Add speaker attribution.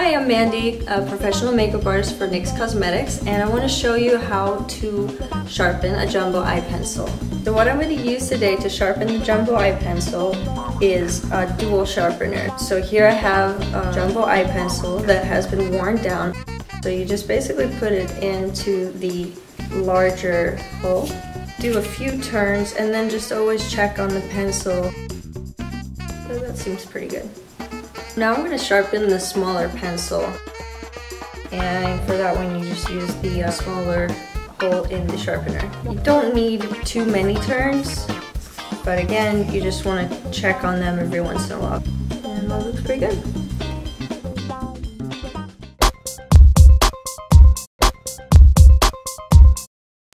Speaker 1: Hi, I'm Mandy, a professional makeup artist for NYX Cosmetics, and I want to show you how to sharpen a jumbo eye pencil. So what I'm going to use today to sharpen the jumbo eye pencil is a dual sharpener. So here I have a jumbo eye pencil that has been worn down. So you just basically put it into the larger hole, do a few turns, and then just always check on the pencil. So that seems pretty good. Now I'm going to sharpen the smaller pencil. And for that one, you just use the uh, smaller hole in the sharpener. You don't need too many turns, but again, you just want to check on them every once in a while. And that looks pretty good.